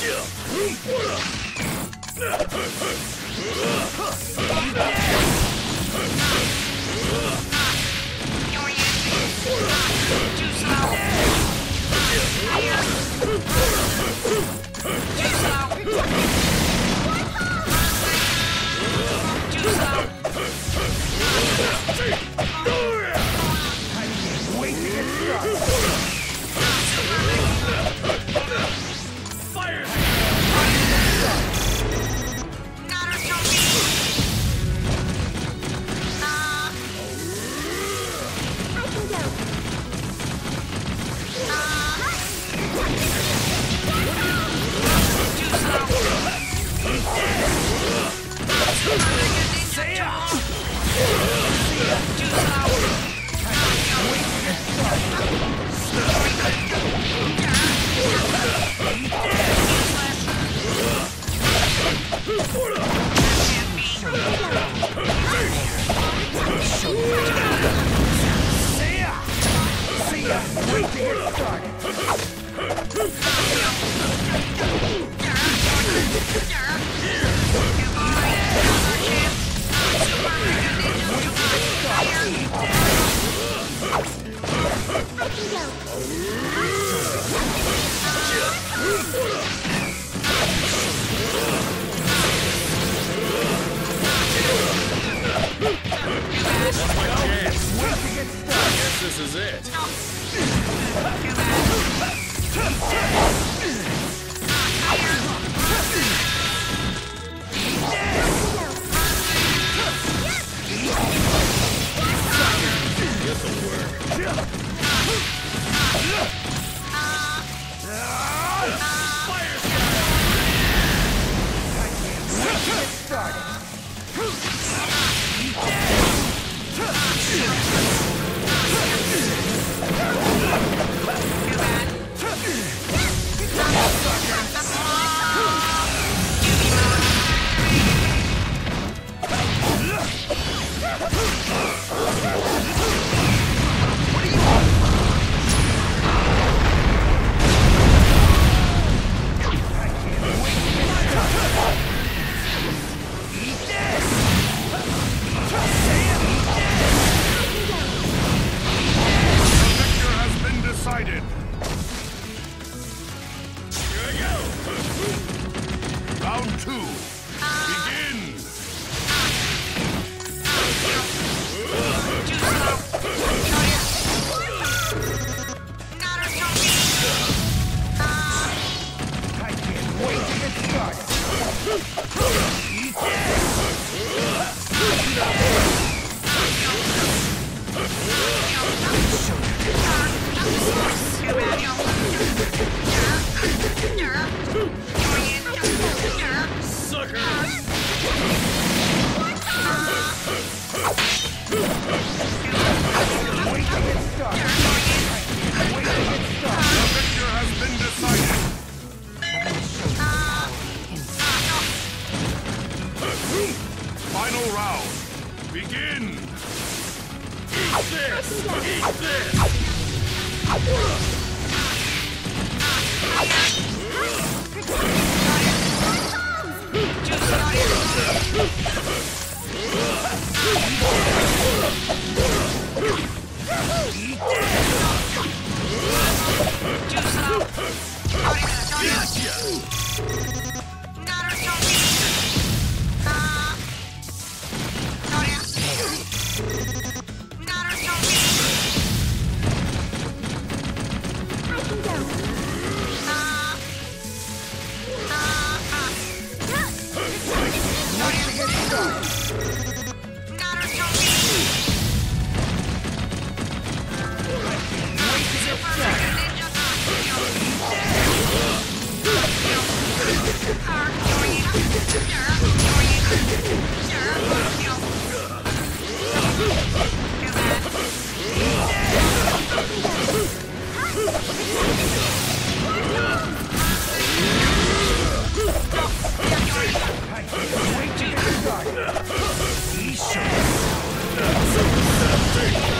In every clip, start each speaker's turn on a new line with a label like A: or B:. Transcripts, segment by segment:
A: Yeah. started. Huh? Final round. Begin. Eat this. Eat this. Just fire. Wait till you die. He should.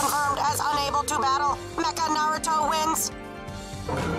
A: Confirmed as unable to battle. Mecha Naruto wins.